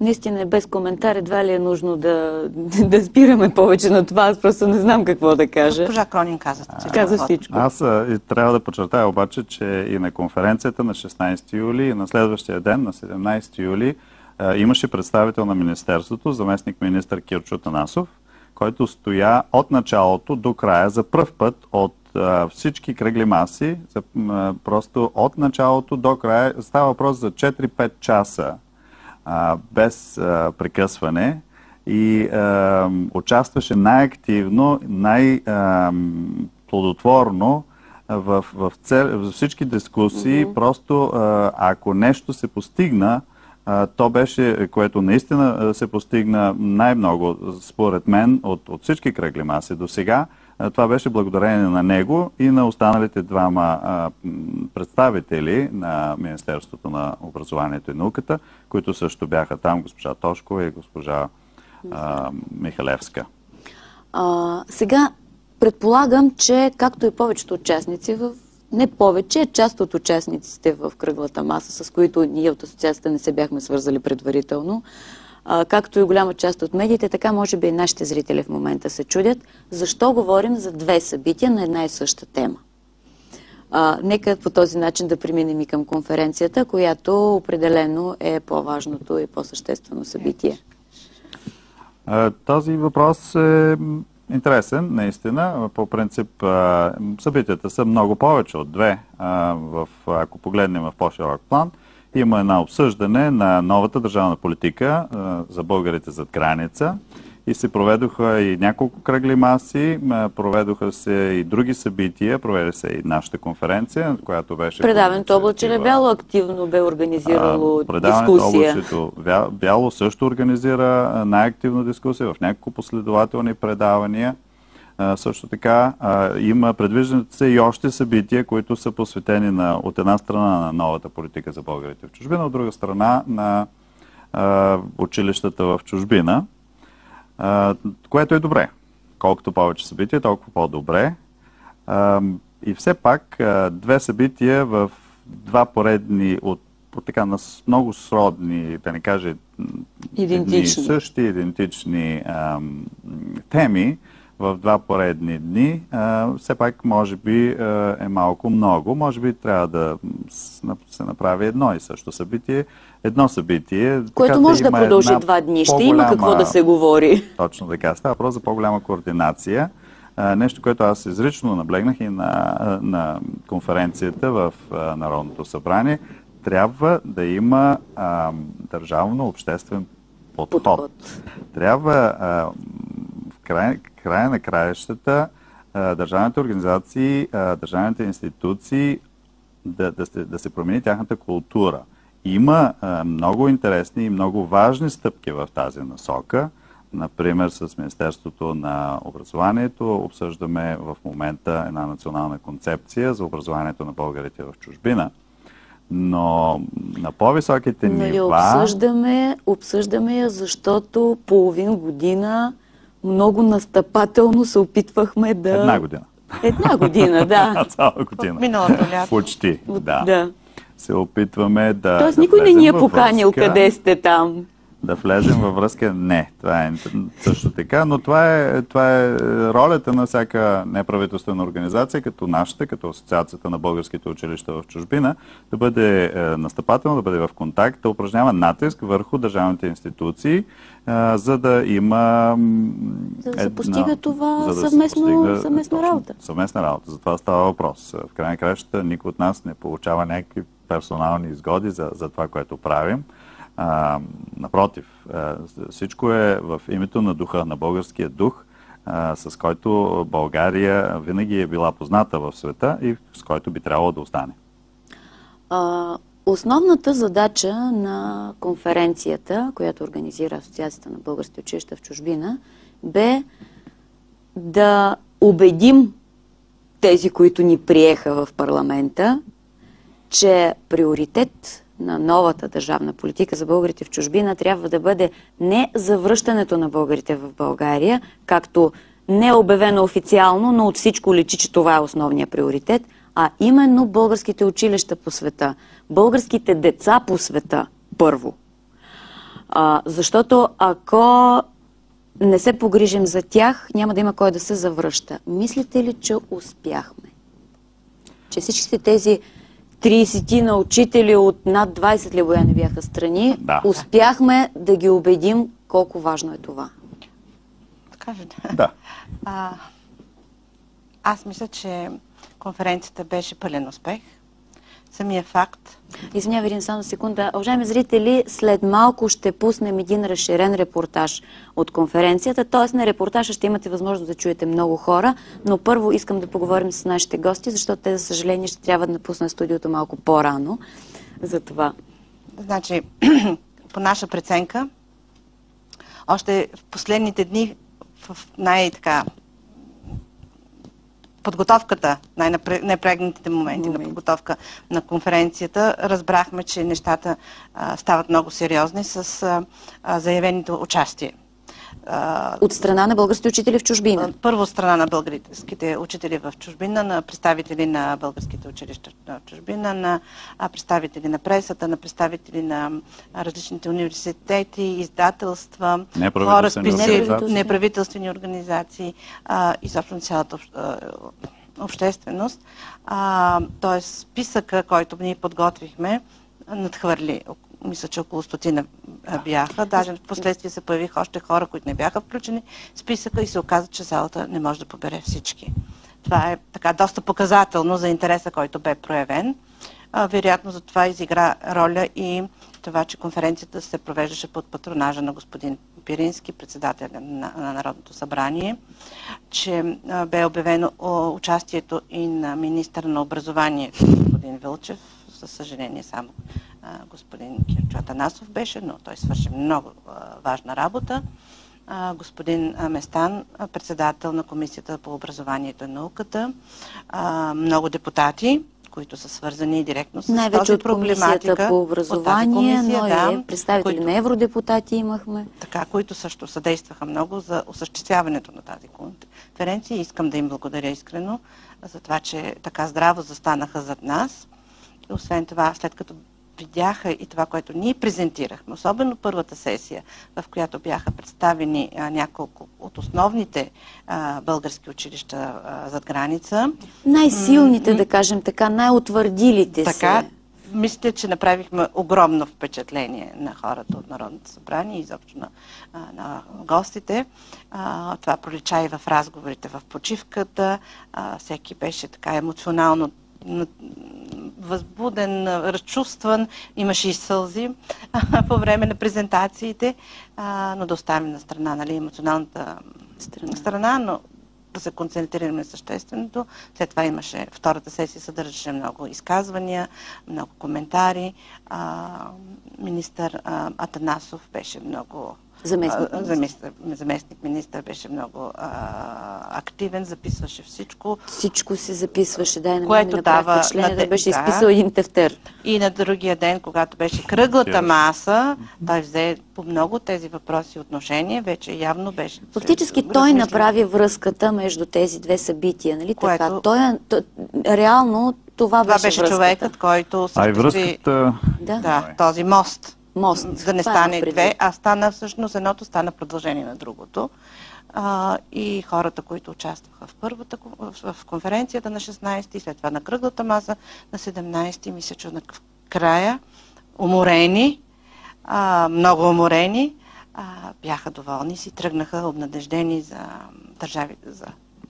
наистина без коментар едва ли е нужно да, да спираме повече на това. Аз просто не знам какво да кажа. Госпожа Кронин каза, каза всичко. Аз а, трябва да подчертая обаче, че и на конференцията на 16 юли и на следващия ден, на 17 юли, а, имаше представител на Министерството, заместник министър Кирчо Танасов, който стоя от началото до края за пръв път от а, всички кръгли маси, за, а, просто от началото до края. Става въпрос за 4-5 часа а, без а, прекъсване и а, участваше най-активно, най-плодотворно в, в, цел, в всички дискусии. Mm-hmm. Просто а, ако нещо се постигна, а, то беше, което наистина се постигна най-много, според мен, от, от всички кръгли маси до сега, това беше благодарение на него и на останалите двама представители на Министерството на образованието и науката, които също бяха там, госпожа Тошкова и госпожа а, Михалевска. А, сега предполагам, че както и повечето участници в не повече, част от участниците в кръглата маса, с които ние от асоциацията не се бяхме свързали предварително, както и голяма част от медиите, така може би и нашите зрители в момента се чудят, защо говорим за две събития на една и съща тема. А, нека по този начин да преминем и към конференцията, която определено е по-важното и по-съществено събитие. Този въпрос е интересен, наистина. По принцип, събитията са много повече от две, ако погледнем в по-широк план – има една обсъждане на новата държавна политика за българите зад граница. И се проведоха и няколко кръгли маси, проведоха се и други събития, проведе се и нашата конференция, която беше... Предаването облаче бяло активно бе организирало Предаването дискусия. облачето бяло също организира най-активна дискусия в няколко последователни предавания също така има предвиждат се и още събития, които са посветени на, от една страна на новата политика за българите в чужбина, от друга страна на училищата в чужбина, което е добре. Колкото повече събития, толкова по-добре. И все пак две събития в два поредни от по така на много сродни, да не кажа идентични, същи идентични ам, теми, в два поредни дни, а, все пак може би а, е малко много. Може би трябва да се направи едно и също събитие. Едно събитие. Което така, може да, да продължи два дни. Ще има какво да се говори. Точно така. Става въпрос за по-голяма координация. А, нещо, което аз изрично наблегнах и на, на конференцията в Народното събрание. Трябва да има държавно-обществен подход. подход. Трябва край, края на краищата държавните организации, държавните институции да, да, се, да се промени тяхната култура. Има много интересни и много важни стъпки в тази насока. Например, с Министерството на образованието обсъждаме в момента една национална концепция за образованието на българите в чужбина. Но на по-високите Но нива... обсъждаме, обсъждаме я, защото половин година много настъпателно се опитвахме да... Една година. Една година, да. Цяла година. Миналото лято. Почти, да. да. Се опитваме да. Тоест да никой не ни е поканил къде сте там да влезем във връзка. Не, това е също така, но това е, това е ролята на всяка неправителствена организация, като нашата, като Асоциацията на българските училища в чужбина, да бъде е, настъпателна, да бъде в контакт, да упражнява натиск върху държавните институции, е, за да има. За да се постига това да съвместно, постига, съвместна точно, работа. Съвместна работа. За това става въпрос. В крайна краща никой от нас не получава някакви персонални изгоди за, за това, което правим. А, напротив, а, всичко е в името на духа, на българския дух, а, с който България винаги е била позната в света и с който би трябвало да остане. А, основната задача на конференцията, която организира Асоциацията на българските училища в чужбина, бе да убедим тези, които ни приеха в парламента, че приоритет на новата държавна политика за българите в чужбина трябва да бъде не завръщането на българите в България, както не е обявено официално, но от всичко личи, че това е основният приоритет, а именно българските училища по света, българските деца по света първо. А, защото ако не се погрижим за тях, няма да има кой да се завръща. Мислите ли, че успяхме? Че всичките тези 30 на учители от над 20 ли боя не бяха страни, Да. успяхме да ги убедим колко важно е това. Така ли? Да. А, аз мисля, че конференцията беше пълен успех. Самия факт, Извинявай, един само секунда. Уважаеми зрители, след малко ще пуснем един разширен репортаж от конференцията. Т.е. на репортажа ще имате възможност да чуете много хора, но първо искам да поговорим с нашите гости, защото те, за съжаление, ще трябва да напуснат студиото малко по-рано. За това. значи, по наша преценка, още в последните дни, в най-така подготовката, най-напрегнатите моменти на Моменти. подготовка на конференцията, разбрахме, че нещата а, стават много сериозни с а, заявеното участие. От страна на българските учители в чужбина. първо страна на българските учители в чужбина, на представители на българските училища в чужбина, на представители на пресата, на представители на различните университети, издателства, хора, организации. неправителствени организации, изобщо на цялата общественост. Тоест списъка, който ние подготвихме, надхвърли мисля, че около стотина бяха. Даже в последствие се появиха още хора, които не бяха включени в списъка и се оказа, че залата не може да побере всички. Това е така доста показателно за интереса, който бе проявен. Вероятно за това изигра роля и това, че конференцията се провеждаше под патронажа на господин Пирински, председател на, на Народното събрание, че бе обявено участието и на министър на образованието, господин Вълчев, със съжаление само а, господин Кирчо Атанасов беше, но той свърши много а, важна работа. А, господин Местан, председател на Комисията по образованието и науката, много депутати, които са свързани директно с Най-вече този от проблематика. по образование, комисия, но да, и представители които- на евродепутати имахме. така, които също съдействаха много за осъществяването на тази конференция. Искам да им благодаря искрено за това, че така здраво застанаха зад нас. И освен това, след като видяха и това, което ние презентирахме, особено първата сесия, в която бяха представени а, няколко от основните а, български училища а, зад граница, Най-силните, да кажем така, най-утвърдилите така, се. мисля, че направихме огромно впечатление на хората от Народното събрание и изобщо на, на гостите. А, това пролича и в разговорите в почивката. А, всеки беше така емоционално възбуден, разчувстван, имаше и сълзи по време на презентациите, а, но да оставим на страна нали, емоционалната Страна. страна, но да се концентрираме същественото. След това имаше, втората сесия съдържаше много изказвания, много коментари. А, министър а, Атанасов беше много... Заместник министър. заместник, заместник министър беше много а, активен, записваше всичко. Всичко се записваше, да, и на Което ми дава впечатление на да те- беше да. изписал един тефтер. И на другия ден, когато беше кръглата маса, той взе по много тези въпроси отношение, вече явно беше... Фактически той размислил. направи връзката между тези две събития, нали така? Което- Той, е- то, реално това, Това беше, беше връзката. човекът, който А и връзката... Да. Да, този мост. Мост. Да не Това стане две, а стана всъщност едното стана продължение на другото. А, и хората, които участваха в първата в, конференцията на 16 и след това на кръглата маса на 17 мисля, че на края уморени, а, много уморени, а, бяха доволни и си тръгнаха обнадеждени за държавите, за,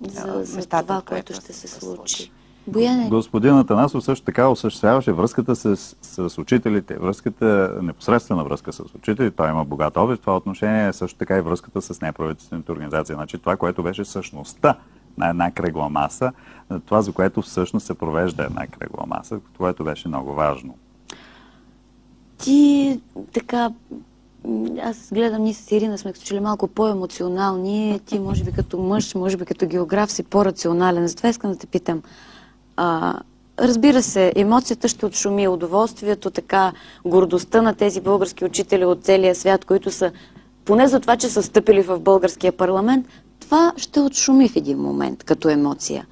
За, за местата, това, което ще се случи. Бояне, Господин Атанасов също така осъществяваше връзката с, с учителите, връзката, непосредствена връзка с учителите. Той има богат опит в това отношение, също така и връзката с неправителствените организации. Значи това, което беше същността на една кръгла маса, това, за което всъщност се провежда една кръгла маса, което беше много важно. ти така... Аз гледам, ние с Ирина сме като че ли малко по-емоционални. Ти, може би като мъж, може би като географ си по-рационален. Затова искам да те питам. А, разбира се, емоцията ще отшуми, удоволствието, така, гордостта на тези български учители от целия свят, които са, поне за това, че са стъпили в българския парламент, това ще отшуми в един момент като емоция.